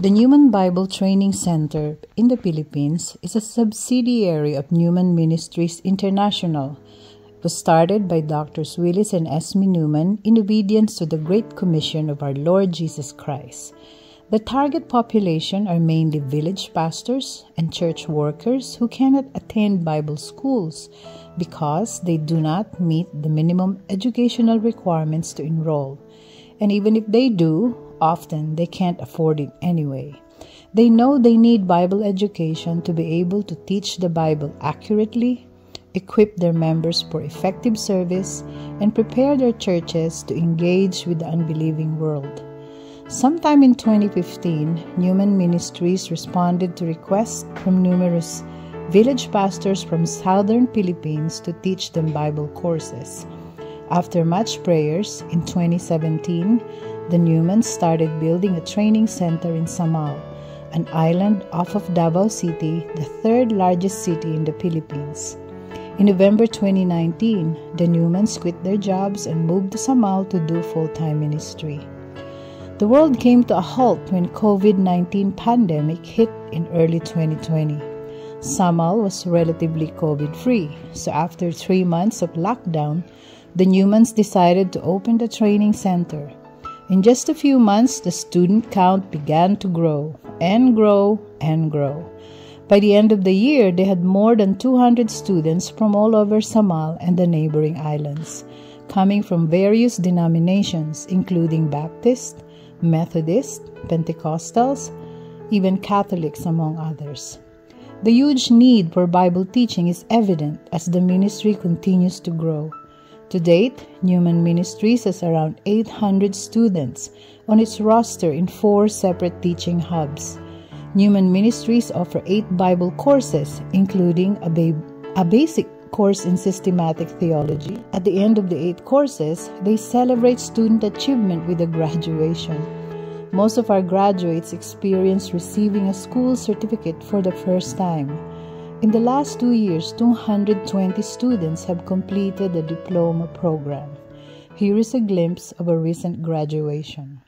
The Newman Bible Training Center in the Philippines is a subsidiary of Newman Ministries International. It was started by Drs. Willis and Esmie Newman in obedience to the Great Commission of our Lord Jesus Christ. The target population are mainly village pastors and church workers who cannot attend Bible schools because they do not meet the minimum educational requirements to enroll. And even if they do, often they can't afford it anyway. They know they need Bible education to be able to teach the Bible accurately, equip their members for effective service, and prepare their churches to engage with the unbelieving world. Sometime in 2015, Newman Ministries responded to requests from numerous village pastors from southern Philippines to teach them Bible courses. After much prayers, in 2017, the Newmans started building a training center in Samal, an island off of Davao City, the third largest city in the Philippines. In November 2019, the Newmans quit their jobs and moved to Samal to do full-time ministry. The world came to a halt when COVID-19 pandemic hit in early 2020. Samal was relatively COVID-free, so after 3 months of lockdown, the Newmans decided to open the training center. In just a few months, the student count began to grow and grow and grow. By the end of the year, they had more than 200 students from all over Samal and the neighboring islands, coming from various denominations, including Baptist, Methodist, Pentecostals, even Catholics, among others. The huge need for Bible teaching is evident as the ministry continues to grow. To date, Newman Ministries has around 800 students on its roster in four separate teaching hubs. Newman Ministries offer eight Bible courses, including a, ba- a basic course in systematic theology. At the end of the eight courses, they celebrate student achievement with a graduation. Most of our graduates experience receiving a school certificate for the first time. In the last two years, 220 students have completed the diploma program. Here is a glimpse of a recent graduation.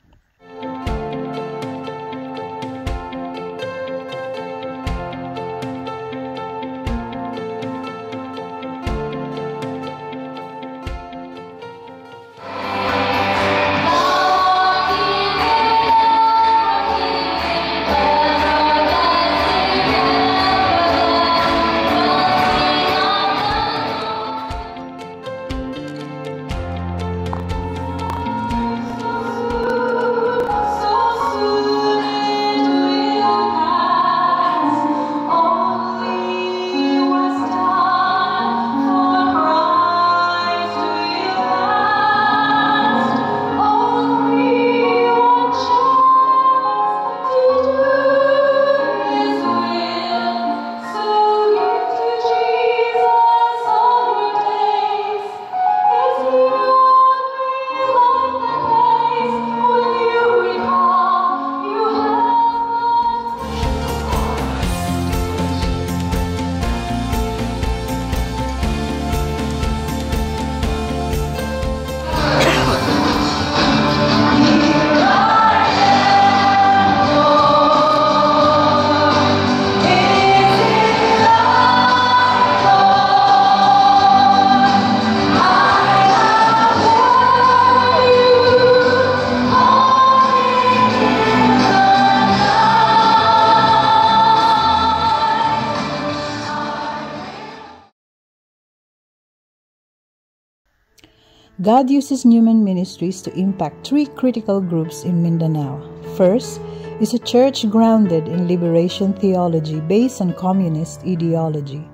God uses Newman Ministries to impact three critical groups in Mindanao. First is a church grounded in liberation theology based on communist ideology.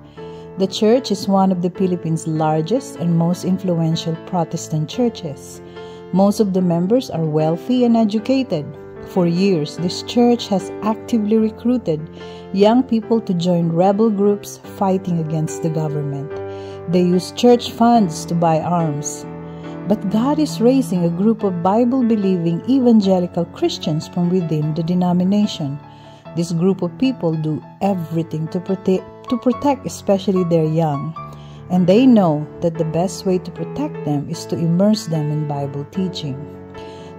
The church is one of the Philippines' largest and most influential Protestant churches. Most of the members are wealthy and educated. For years, this church has actively recruited young people to join rebel groups fighting against the government. They use church funds to buy arms. But God is raising a group of Bible believing evangelical Christians from within the denomination. This group of people do everything to protect, to protect especially their young, and they know that the best way to protect them is to immerse them in Bible teaching.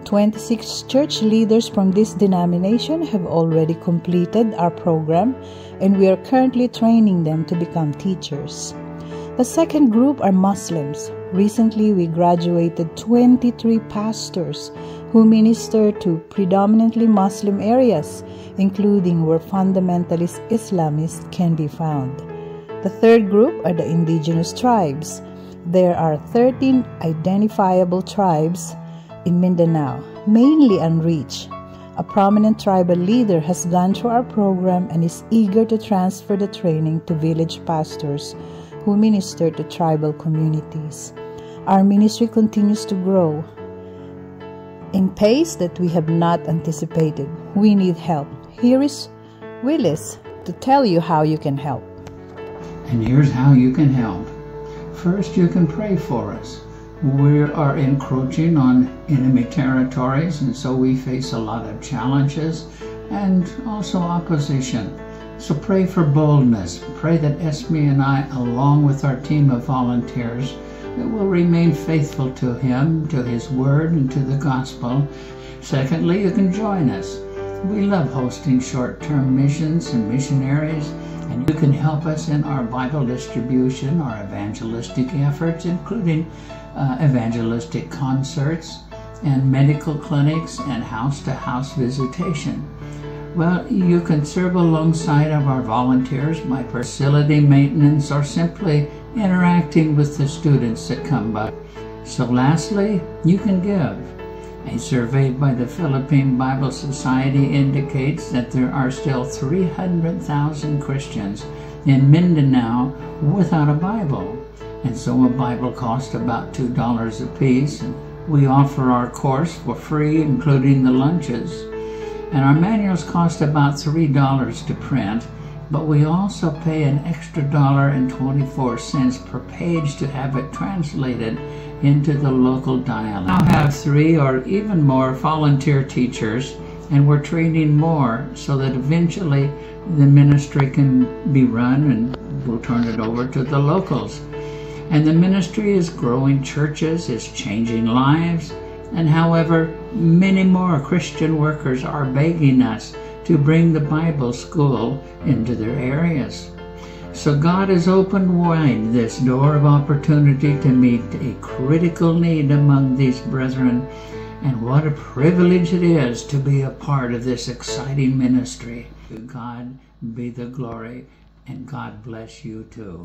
26 church leaders from this denomination have already completed our program, and we are currently training them to become teachers. The second group are Muslims. Recently, we graduated 23 pastors who minister to predominantly Muslim areas, including where fundamentalist Islamists can be found. The third group are the indigenous tribes. There are 13 identifiable tribes in Mindanao, mainly unreached. A prominent tribal leader has gone through our program and is eager to transfer the training to village pastors who minister to tribal communities. Our ministry continues to grow in pace that we have not anticipated. We need help. Here is Willis to tell you how you can help. And here's how you can help. First, you can pray for us. We are encroaching on enemy territories, and so we face a lot of challenges and also opposition. So pray for boldness. Pray that Esmie and I, along with our team of volunteers, will remain faithful to Him, to His Word, and to the Gospel. Secondly, you can join us. We love hosting short term missions and missionaries, and you can help us in our Bible distribution, our evangelistic efforts, including uh, evangelistic concerts and medical clinics and house to house visitation. Well, you can serve alongside of our volunteers by facility maintenance or simply interacting with the students that come by. So lastly, you can give. A survey by the Philippine Bible Society indicates that there are still 300,000 Christians in Mindanao without a Bible. And so a Bible costs about $2 a piece. We offer our course for free, including the lunches. And our manuals cost about $3 to print, but we also pay an extra dollar and 24 cents per page to have it translated into the local dialect. We now have three or even more volunteer teachers, and we're training more so that eventually the ministry can be run and we'll turn it over to the locals. And the ministry is growing churches, is changing lives, and however, many more Christian workers are begging us to bring the Bible school into their areas. So God has opened wide this door of opportunity to meet a critical need among these brethren. And what a privilege it is to be a part of this exciting ministry. To God be the glory, and God bless you too.